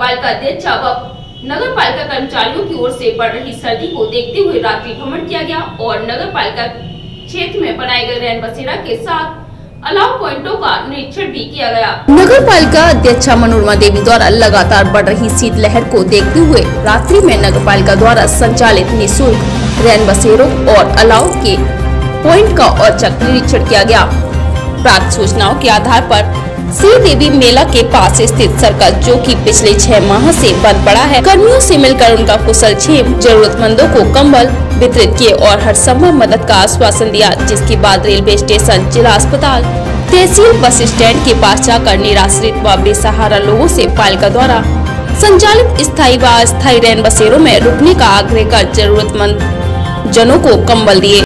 पालिका अध्यक्ष व नगर पालिका कर्मचारियों की ओर से बढ़ रही सर्दी को देखते हुए रात्रि भ्रमण किया गया और नगर पालिका क्षेत्र में बनाए गए रैन बसेरा के साथ अलाव पॉइंटों का निरीक्षण भी किया गया। नगर पालिका अध्यक्षा मनोरमा देवी द्वारा लगातार बढ़ रही शीतलहर को देखते हुए रात्रि में नगर पालिका द्वारा संचालित निःशुल्क रैन बसेरों और अलाव के पॉइंट का औचक निरीक्षण किया गया। प्राप्त सूचनाओं के आधार पर श्री देवी मेला के पास स्थित सर्कल, जो कि पिछले छह माह से बंद पड़ा है। कर्मियों से मिलकर उनका कुशल क्षेम, जरूरतमंदों को कंबल वितरित किए और हर संभव मदद का आश्वासन दिया, जिसके बाद रेलवे स्टेशन, जिला अस्पताल, तहसील बस स्टैंड के पास जाकर निराश्रित व बेसहारा लोगों से पालिका द्वारा संचालित स्थायी व अस्थायी रैन बसेरों में रुकने का आग्रह कर जरूरतमंद जनों को कंबल दिए।